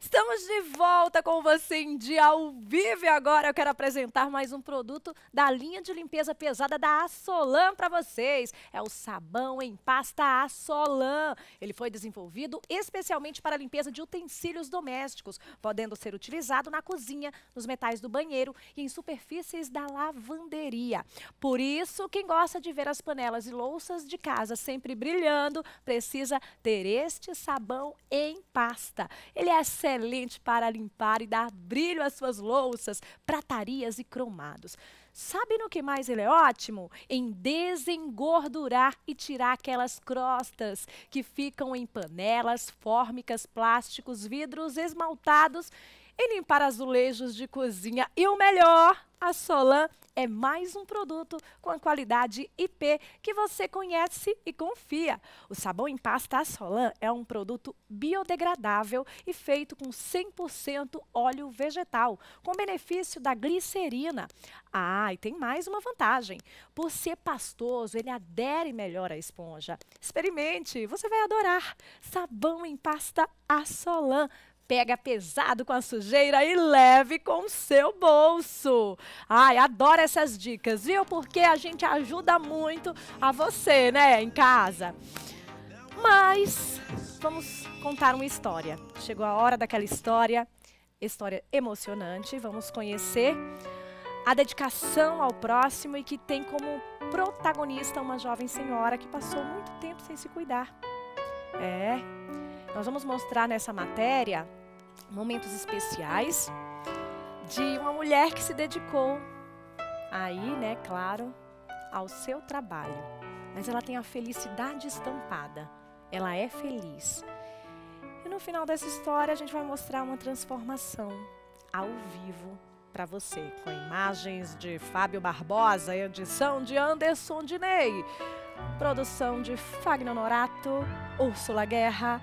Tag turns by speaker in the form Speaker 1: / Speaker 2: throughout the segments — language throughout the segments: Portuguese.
Speaker 1: Estamos de volta com você em dia ao vivo e agora eu quero apresentar mais um produto da linha de limpeza pesada da Assolan para vocês. É o sabão em pasta Assolan. Ele foi desenvolvido especialmente para a limpeza de utensílios domésticos, podendo ser utilizado na cozinha, nos metais do banheiro e em superfícies da lavanderia. Por isso, quem gosta de ver as panelas e louças de casa sempre brilhando, precisa ter este sabão em pasta. Ele é excelente para limpar e dar brilho às suas louças, pratarias e cromados. Sabe no que mais ele é ótimo? Em desengordurar e tirar aquelas crostas que ficam em panelas, fórmicas, plásticos, vidros esmaltados e limpar azulejos de cozinha. E o melhor, a Solan é mais um produto com a qualidade IP que você conhece e confia. O sabão em pasta Solan é um produto biodegradável e feito com 100% óleo vegetal, com benefício da glicerina. Ah, e tem mais uma vantagem. Por ser pastoso, ele adere melhor à esponja. Experimente, você vai adorar. Sabão em pasta Assolan pega pesado com a sujeira e leve com o seu bolso. Ai, adoro essas dicas, viu? Porque a gente ajuda muito a você, né, em casa. Mas vamos contar uma história. Chegou a hora daquela história, história emocionante. Vamos conhecer a dedicação ao próximo e que tem como protagonista uma jovem senhora que passou muito tempo sem se cuidar. É, nós vamos mostrar nessa matéria momentos especiais de uma mulher que se dedicou aí, né, claro, ao seu trabalho. Mas ela tem a felicidade estampada. Ela é feliz. E no final dessa história a gente vai mostrar uma transformação ao vivo para você, com imagens de Fábio Barbosa, edição de Anderson Dinei, produção de Fagner Norato, Úrsula Guerra,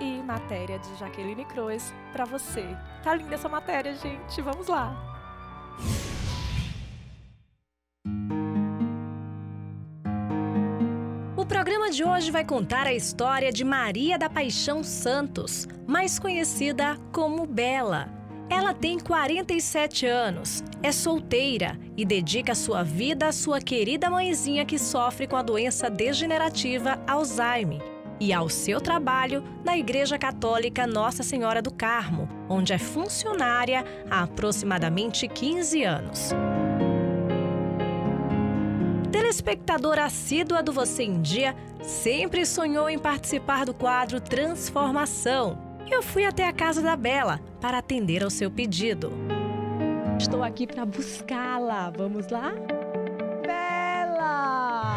Speaker 1: e matéria de Jaqueline Cruz para você. Tá linda essa matéria, gente. Vamos lá.
Speaker 2: O programa de hoje vai contar a história de Maria da Paixão Santos, mais conhecida como Bela. Ela tem 47 anos, é solteira e dedica sua vida à sua querida mãezinha que sofre com a doença degenerativa Alzheimer e ao seu trabalho na Igreja Católica Nossa Senhora do Carmo, onde é funcionária há aproximadamente 15 anos. Telespectadora assídua do Você em Dia, sempre sonhou em participar do quadro Transformação. Eu fui até a casa da Bela para atender ao seu pedido.
Speaker 1: Estou aqui para buscá-la. Vamos lá? Bela!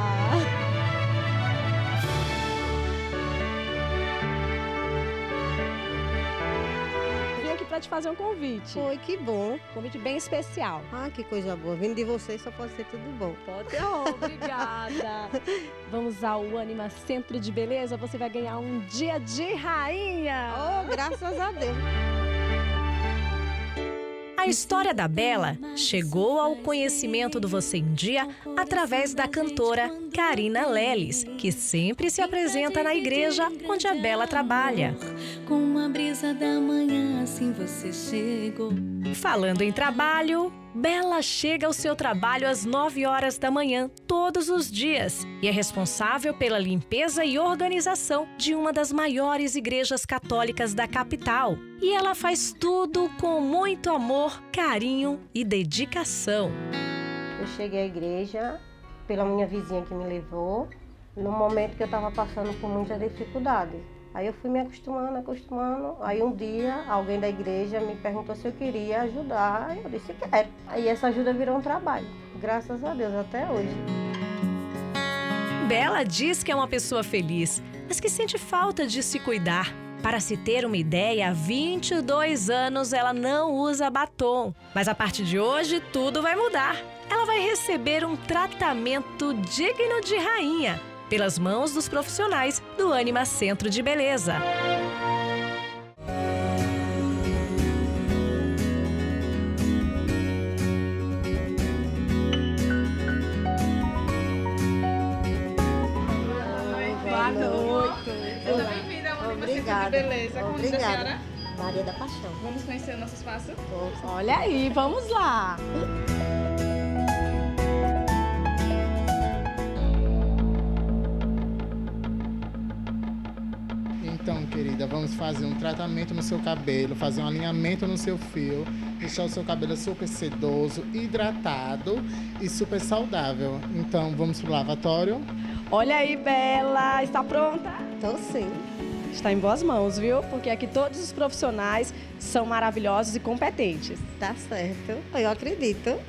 Speaker 1: Para te fazer um convite.
Speaker 3: Foi, que bom.
Speaker 1: Convite bem especial.
Speaker 3: Ah, que coisa boa. Vindo de vocês só pode ser tudo bom.
Speaker 1: Pode ser. Oh, obrigada. Vamos ao Anima Centro de Beleza. Você vai ganhar um dia de rainha.
Speaker 3: Oh, graças a Deus.
Speaker 2: A história da Bela chegou ao conhecimento do Você em Dia através da cantora Karina Leles, que sempre se apresenta na igreja onde a Bela trabalha. Com uma brisa da manhã, assim você chegou. Falando em trabalho, Bela chega ao seu trabalho às 9 horas da manhã, todos os dias, e é responsável pela limpeza e organização de uma das maiores igrejas católicas da capital. E ela faz tudo com muito amor, carinho e dedicação.
Speaker 3: Eu cheguei à igreja pela minha vizinha que me levou, no momento que eu estava passando por muita dificuldade. Aí eu fui me acostumando, acostumando. Aí um dia alguém da igreja me perguntou se eu queria ajudar. Eu disse quero. Aí essa ajuda virou um trabalho. Graças a Deus até hoje.
Speaker 2: Bela diz que é uma pessoa feliz, mas que sente falta de se cuidar. Para se ter uma ideia, há 22 anos ela não usa batom. Mas a partir de hoje tudo vai mudar. Ela vai receber um tratamento digno de rainha pelas mãos dos profissionais do Anima Centro de Beleza.
Speaker 4: Boa noite. Seja bem-vinda ao Anima Centro de Beleza. Como está a senhora?
Speaker 3: Maria da Paixão.
Speaker 4: Vamos conhecer o nosso espaço?
Speaker 1: Olha aí, vamos lá.
Speaker 5: Fazer um tratamento no seu cabelo, fazer um alinhamento no seu fio, deixar o seu cabelo super sedoso, hidratado e super saudável. Então, vamos pro lavatório.
Speaker 1: Olha aí, Bela, está pronta?
Speaker 3: Tô sim.
Speaker 1: Está em boas mãos, viu? Porque aqui todos os profissionais são maravilhosos e competentes.
Speaker 3: Tá certo. Eu acredito.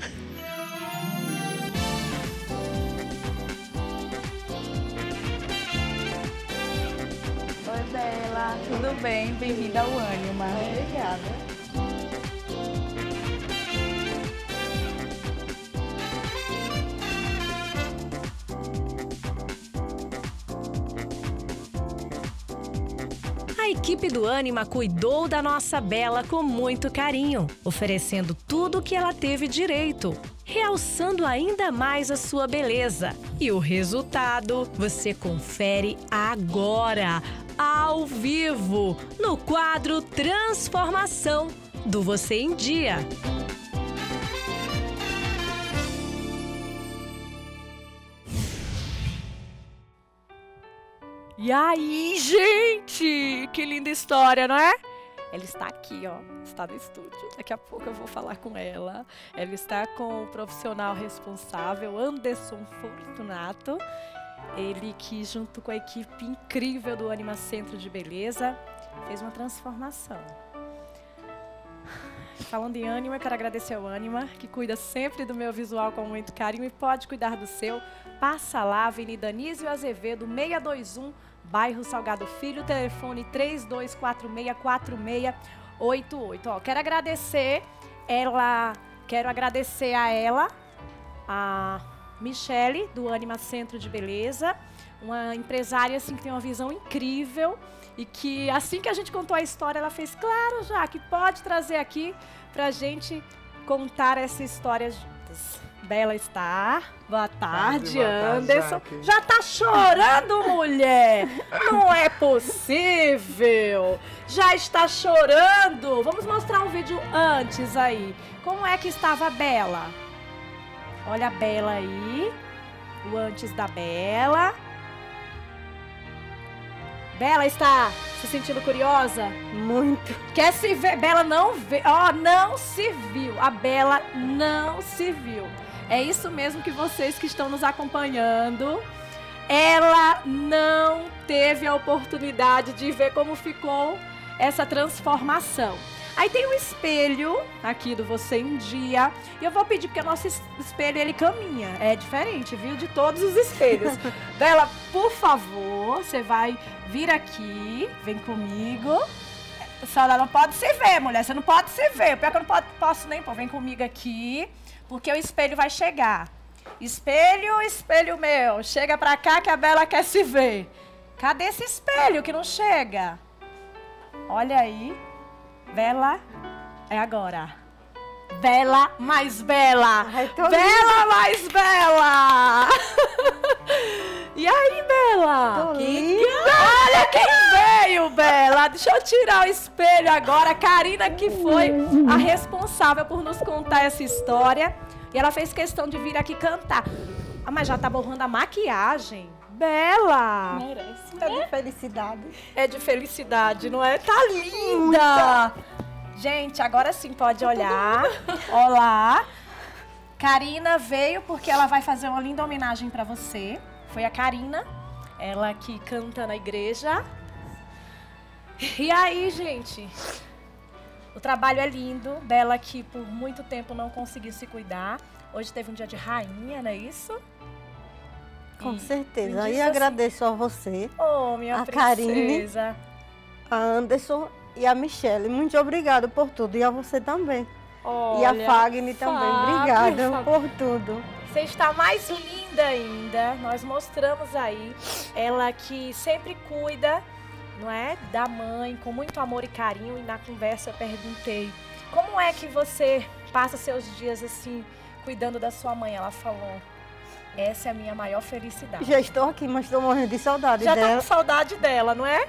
Speaker 4: Bem? Bem-vinda ao Anima.
Speaker 3: Obrigada.
Speaker 2: A equipe do Anima cuidou da nossa Bela com muito carinho, oferecendo tudo o que ela teve direito, realçando ainda mais a sua beleza. E o resultado você confere agora, ao vivo, no quadro Transformação do Você em Dia.
Speaker 1: E aí, gente? Que linda história, não é? Ela está aqui, ó. Está no estúdio. Daqui a pouco eu vou falar com ela. Ela está com o profissional responsável, Anderson Fortunato. Ele que, junto com a equipe incrível do Anima Centro de Beleza, fez uma transformação. Falando em Anima, quero agradecer ao Anima, que cuida sempre do meu visual com muito carinho e pode cuidar do seu. Passa lá, Avenida Anísio Azevedo, 621, bairro Salgado Filho, telefone 32464688. Ó, quero agradecer ela, quero agradecer a ela, a Michele, do Anima Centro de Beleza, uma empresária assim que tem uma visão incrível e que assim que a gente contou a história, ela fez claro já que pode trazer aqui pra gente contar essa história juntas. Bela está. Boa tarde,
Speaker 5: tarde,
Speaker 1: Anderson.
Speaker 5: Jaque.
Speaker 1: Já tá chorando, mulher? Não é possível. Já está chorando. Vamos mostrar um vídeo antes aí. Como é que estava a Bela? Olha a Bela aí. O antes da Bela. Bela está se sentindo curiosa?
Speaker 3: Muito.
Speaker 1: Quer se ver? Bela não vê. Ó, não se viu. A Bela não se viu. É isso mesmo que vocês que estão nos acompanhando. Ela não teve a oportunidade de ver como ficou essa transformação. Aí tem o espelho aqui do Você em Dia. E eu vou pedir, porque o nosso es- espelho ele caminha. É diferente, viu? De todos os espelhos. Bela, por favor, você vai vir aqui. Vem comigo. A senhora não pode se ver, mulher. Você não pode se ver. Pior que eu não pode- posso nem pôr. Vem comigo aqui, porque o espelho vai chegar. Espelho, espelho meu. Chega pra cá que a Bela quer se ver. Cadê esse espelho que não chega? Olha aí. Bela, é agora. Bela mais bela.
Speaker 3: Ai,
Speaker 1: Bela mais bela. e aí, Bela?
Speaker 3: Tô
Speaker 1: Que
Speaker 3: linda.
Speaker 1: Olha quem veio, Bela! Deixa eu tirar o espelho agora. A Karina que foi a responsável por nos contar essa história. E ela fez questão de vir aqui cantar. Ah, mas já tá borrando a maquiagem. Bela!
Speaker 4: Merece.
Speaker 3: Tá de felicidade.
Speaker 1: É de felicidade, não é? Tá linda! Gente, agora sim pode olhar. Olá. Karina veio porque ela vai fazer uma linda homenagem pra você. Foi a Karina, ela que canta na igreja. E aí, gente? O trabalho é lindo. Bela que por muito tempo não conseguiu se cuidar. Hoje teve um dia de rainha, não é isso?
Speaker 3: Com
Speaker 1: E
Speaker 3: certeza. E
Speaker 1: assim-
Speaker 3: agradeço a você,
Speaker 1: Oh, minha
Speaker 3: A Karine.
Speaker 1: princesa.
Speaker 3: a Anderson e a Michelle. Muito obrigada por tudo. E a você também. e a
Speaker 1: Olha,
Speaker 3: Fagner também. Obrigada
Speaker 1: Fábio.
Speaker 3: por tudo.
Speaker 1: Você está mais linda ainda. Nós mostramos aí ela que sempre cuida, não é, da mãe com muito amor e carinho. E na conversa eu perguntei: "Como é que você passa seus dias assim cuidando da sua mãe?" Ela falou: "Essa é a minha maior felicidade."
Speaker 3: Já estou aqui, mas estou morrendo de saudade
Speaker 1: Já tá
Speaker 3: dela.
Speaker 1: com saudade dela, não é?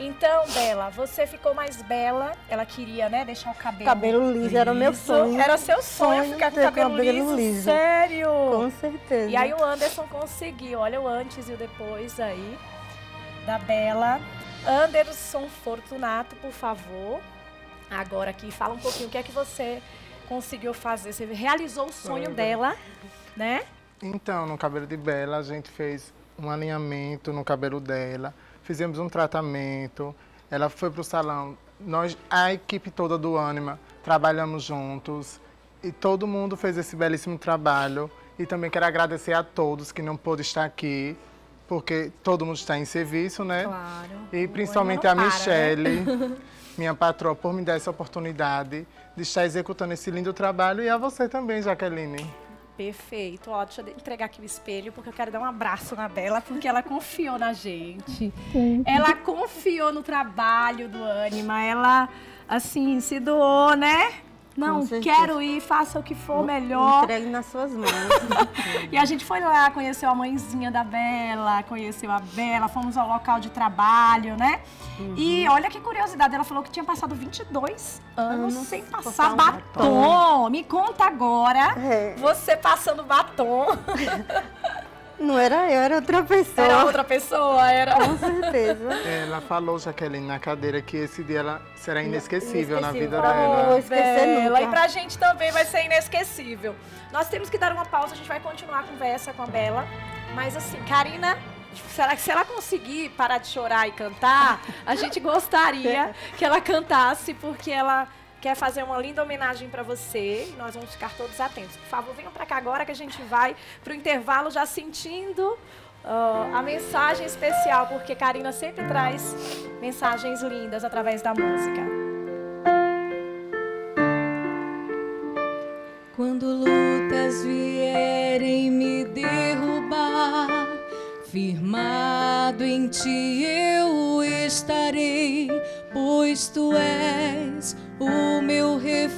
Speaker 1: Então, Bela, você ficou mais bela. Ela queria, né, deixar o cabelo.
Speaker 3: Cabelo liso era meu sonho.
Speaker 1: Era seu sonho,
Speaker 3: Sonho
Speaker 1: ficar com
Speaker 3: ter
Speaker 1: cabelo,
Speaker 3: cabelo
Speaker 1: liso.
Speaker 3: liso.
Speaker 1: Sério?
Speaker 3: Com certeza.
Speaker 1: E aí o Anderson conseguiu. Olha o antes e o depois aí da Bela. Anderson Fortunato, por favor. Agora aqui, fala um pouquinho o que é que você conseguiu fazer. Você realizou o sonho
Speaker 5: Foi,
Speaker 1: dela, né?
Speaker 5: Então, no cabelo de Bela, a gente fez um alinhamento no cabelo dela, fizemos um tratamento, ela foi para o salão. Nós, a equipe toda do Anima, trabalhamos juntos e todo mundo fez esse belíssimo trabalho. E também quero agradecer a todos que não pôde estar aqui, porque todo mundo está em serviço, né?
Speaker 1: Claro.
Speaker 5: E principalmente a
Speaker 1: para, né?
Speaker 5: Minha patroa, por me dar essa oportunidade de estar executando esse lindo trabalho. E a você também, Jaqueline.
Speaker 1: Perfeito. Ó, deixa eu entregar aqui o espelho, porque eu quero dar um abraço na Bela, porque ela confiou na gente. Ela confiou no trabalho do Anima. Ela, assim, se doou, né? Não, quero ir, faça o que for melhor.
Speaker 3: Entregue nas suas mãos.
Speaker 1: E a gente foi lá, conheceu a mãezinha da Bela, conheceu a Bela, fomos ao local de trabalho, né? E olha que curiosidade, ela falou que tinha passado 22 anos
Speaker 3: Anos
Speaker 1: sem passar
Speaker 3: um
Speaker 1: batom. Me conta agora,
Speaker 3: É.
Speaker 1: você passando batom.
Speaker 3: Não era eu, era outra pessoa.
Speaker 1: Era outra pessoa, era.
Speaker 3: Com certeza.
Speaker 5: Ela falou, Jaqueline, na cadeira, que esse dia ela será inesquecível na vida
Speaker 3: Inesquecível.
Speaker 5: dela.
Speaker 3: Não vou esquecer nunca.
Speaker 1: E pra gente também vai ser inesquecível. Nós temos que dar uma pausa, a gente vai continuar a conversa com a Bela. Mas assim, Karina, será que se ela conseguir parar de chorar e cantar, a gente gostaria que ela cantasse, porque ela quer fazer uma linda homenagem pra você. Nós vamos ficar todos atentos. Por favor, venham pra cá agora que a gente vai pro intervalo já sentindo ah, a mensagem especial, porque Karina sempre traz mensagens lindas através da música.
Speaker 6: Quando lutas vierem me derrubar, firmado em ti eu estarei, pois tu és o meu refúgio,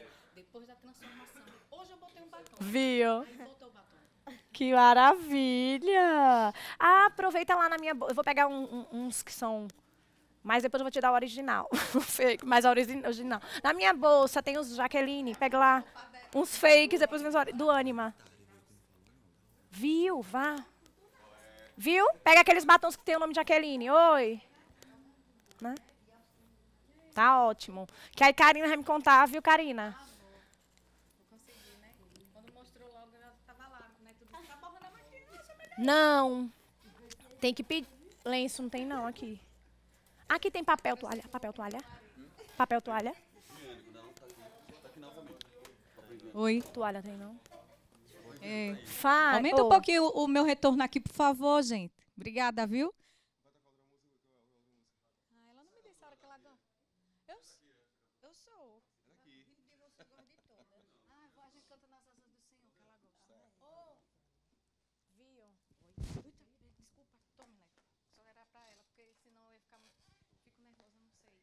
Speaker 1: Viu? Que maravilha! Ah, aproveita lá na minha bolsa. Eu vou pegar um- um- uns que são. Mas depois eu vou te dar o original. Fake, mas original. Na minha bolsa tem os Jaqueline. Pega lá uns fakes, depois do Anima. Viu? Vá. Viu? Pega aqueles batons que tem o nome de Jaqueline. Oi. Né? Tá ótimo. Que aí Karina vai me contar, viu, Karina? Não. Tem que pedir. Lenço não tem não aqui. Aqui tem papel toalha. Papel toalha. Papel toalha.
Speaker 6: Oi.
Speaker 1: Toalha tem não.
Speaker 6: É.
Speaker 1: Faz.
Speaker 6: Aumenta
Speaker 1: Ô,
Speaker 6: um pouquinho o, o meu retorno aqui, por favor, gente. Obrigada, viu? Ah, ela não me disse a hora que ela gosta. Eu, s- eu sou. Ah, a gente canta nas asas do Senhor, que ela gosta. Ô, viu? Oi. Eita, desculpa, tome, né? Só era pra ela, porque senão eu ia ficar... Fico nervosa, não sei.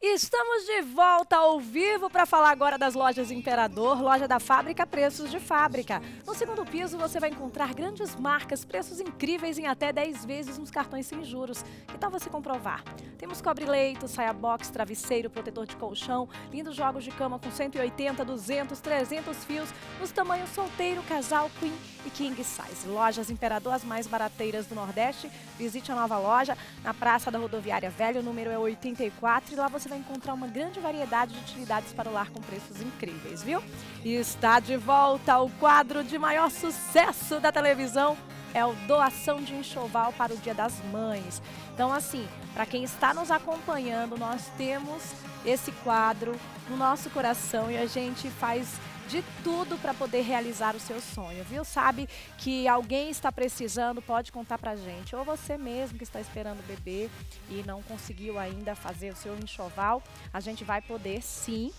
Speaker 1: Estamos de volta ao vivo para falar agora das lojas Imperador, loja da fábrica, preços de fábrica. No segundo piso você vai encontrar grandes marcas, preços incríveis em até 10 vezes nos cartões sem juros. Que tal você comprovar? Temos cobre-leito, saia box, travesseiro, protetor de colchão, lindos jogos de cama com 180, 200, 300 fios, nos tamanhos solteiro, casal, queen e king size. Lojas Imperador, as mais barateiras do Nordeste. Visite a nova loja na Praça da Rodoviária Velha, o número é 84 e lá você vai encontrar uma grande variedade de utilidades para o lar com preços incríveis, viu? E está de volta o quadro de maior sucesso da televisão, é o doação de enxoval para o Dia das Mães. Então, assim, para quem está nos acompanhando, nós temos esse quadro no nosso coração e a gente faz de tudo para poder realizar o seu sonho, viu? Sabe que alguém está precisando, pode contar pra gente. Ou você mesmo que está esperando o bebê e não conseguiu ainda fazer o seu enxoval, a gente vai poder sim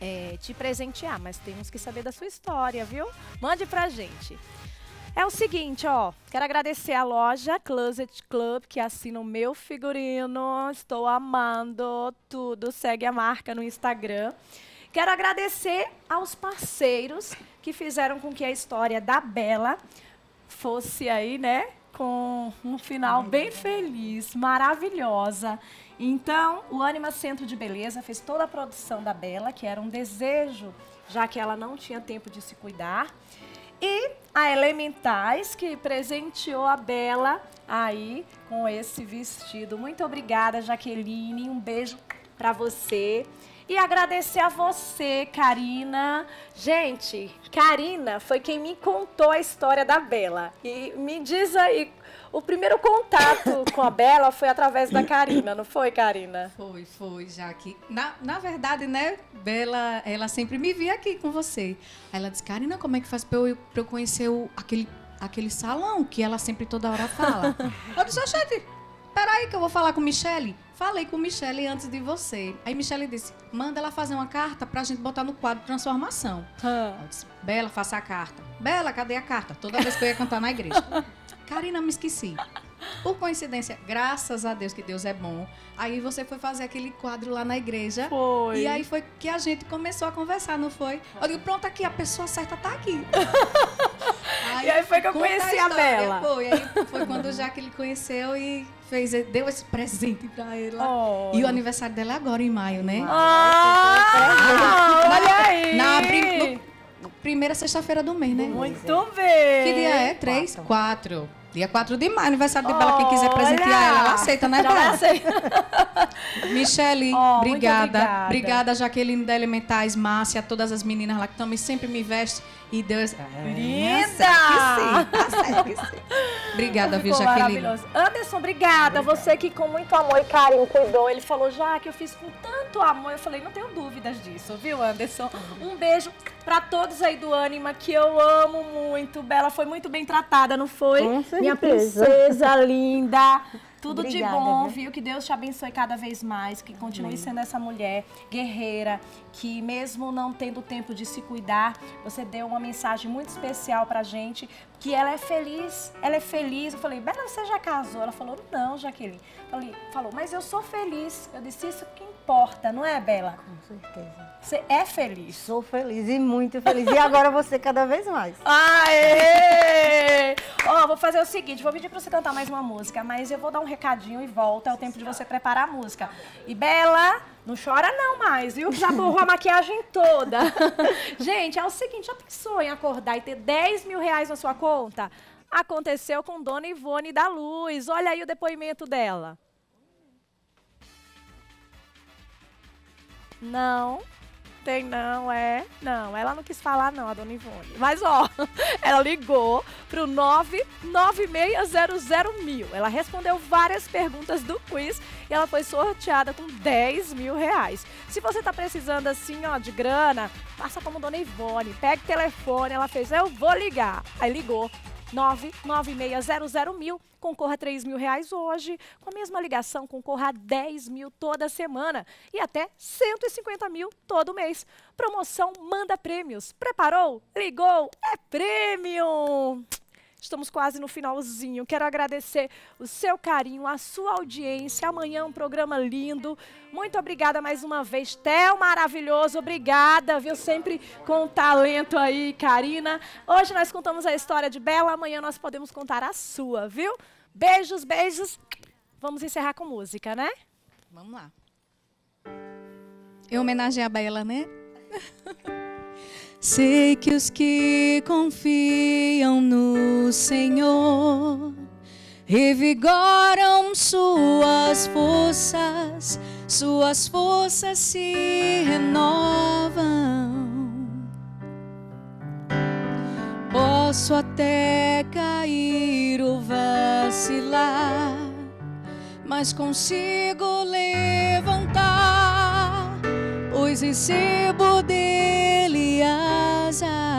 Speaker 1: é, te presentear, mas temos que saber da sua história, viu? Mande pra gente. É o seguinte, ó, quero agradecer a loja Closet Club que assina o meu figurino. Estou amando tudo. Segue a marca no Instagram. Quero agradecer aos parceiros que fizeram com que a história da Bela fosse aí, né, com um final bem feliz, maravilhosa. Então, o Anima Centro de Beleza fez toda a produção da Bela, que era um desejo, já que ela não tinha tempo de se cuidar. E a Elementais, que presenteou a Bela aí com esse vestido. Muito obrigada, Jaqueline. Um beijo para você. E agradecer a você, Karina. Gente, Karina foi quem me contou a história da Bela. E me diz aí, o primeiro contato com a Bela foi através da Karina, não foi, Karina?
Speaker 6: Foi, foi, Jaque. Na, na verdade, né, Bela, ela sempre me via aqui com você. Aí ela disse, Karina, como é que faz pra eu, pra eu conhecer o, aquele, aquele salão que ela sempre toda hora fala? eu disse, gente, peraí que eu vou falar com Michele. Falei com Michele antes de você. Aí Michele disse: manda ela fazer uma carta pra gente botar no quadro transformação. Eu disse, Bela, faça a carta. Bela, cadê a carta? Toda vez que eu ia cantar na igreja. Karina, me esqueci. Por coincidência, graças a Deus que Deus é bom. Aí você foi fazer aquele quadro lá na igreja.
Speaker 1: Foi.
Speaker 6: E aí foi que a gente começou a conversar, não foi? Eu digo, pronto, aqui, a pessoa certa tá aqui.
Speaker 1: E aí foi que eu
Speaker 6: conta
Speaker 1: conheci a
Speaker 6: história.
Speaker 1: Bela.
Speaker 6: Foi, aí foi quando já que ele conheceu e fez, deu esse presente pra ela.
Speaker 1: Olha.
Speaker 6: E o aniversário dela é agora, em maio, né?
Speaker 1: Ah, olha aí!
Speaker 6: Na prim- no- primeira sexta-feira do mês, né?
Speaker 1: Muito bem!
Speaker 6: Que dia é? Três? Quatro. Dia 4 de maio, aniversário de Bela. Quem quiser presentear ela, ela aceita, né, Bela?
Speaker 1: aceitar.
Speaker 6: Michele,
Speaker 1: Oh,
Speaker 6: obrigada.
Speaker 1: obrigada.
Speaker 6: Obrigada, Jaqueline da Elementais, Márcia, todas as meninas lá que também sempre me vestem. E Deus. É,
Speaker 1: Linda!
Speaker 6: Tá certo que sim. Obrigada, viu, Jaqueline?
Speaker 1: Anderson, obrigada. Você que com muito amor e carinho cuidou. Ele falou, já que eu fiz com tanto amor. Eu falei, não tenho dúvidas disso, viu, Anderson? Um beijo pra todos aí do Anima, que eu amo muito. Bela foi muito bem tratada, não foi?
Speaker 3: Com
Speaker 1: Minha princesa linda. Tudo
Speaker 3: Obrigada,
Speaker 1: de bom,
Speaker 3: viu?
Speaker 1: Que Deus te abençoe cada vez mais, que continue sendo essa mulher guerreira, que mesmo não tendo tempo de se cuidar, você deu uma mensagem muito especial pra gente, que ela é feliz, ela é feliz. Eu falei, Bela, você já casou? Ela falou, não, Jaqueline. Falei, falou, mas eu sou feliz. Eu disse, isso que importa, não é, Bela?
Speaker 3: Com certeza.
Speaker 1: Você é feliz.
Speaker 3: Sou feliz e muito feliz. E agora você cada vez mais.
Speaker 1: Aê! Vou fazer o seguinte, vou pedir pra você cantar mais uma música, mas eu vou dar um recadinho e volta, é o tempo de você preparar a música. E Bela, não chora não mais, viu? Já borrou a maquiagem toda. Gente, é o seguinte, já pensou em acordar e ter 10 mil reais na sua conta? Aconteceu com Dona Ivone da Luz. Olha aí o depoimento dela. Não, tem não, é. Não, ela não quis falar não, a dona Ivone. Mas ó, ela ligou pro 99600 mil. Ela respondeu várias perguntas do quiz e ela foi sorteada com 10 mil reais. Se você tá precisando assim, ó, de grana, faça como dona Ivone. Pega o telefone, ela fez, eu vou ligar. Aí ligou. 99600 mil, concorra a 3 mil reais hoje. Com a mesma ligação, concorra a 10 mil toda semana e até 150 mil todo mês. Promoção Manda Prêmios. Preparou? Ligou? É prêmio! Estamos quase no finalzinho. Quero agradecer o seu carinho, a sua audiência. Amanhã um programa lindo. Muito obrigada mais uma vez, Theo maravilhoso. Obrigada, viu? Sempre com talento aí, Karina. Hoje nós contamos a história de Bela, amanhã nós podemos contar a sua, viu? Beijos, beijos. Vamos encerrar com música, né?
Speaker 6: Vamos lá. Em homenagem a Bela, né? Sei que os que confiam no Senhor revigoram suas forças, suas forças se renovam. Posso até cair ou vacilar, mas consigo levantar, pois recebo a casa.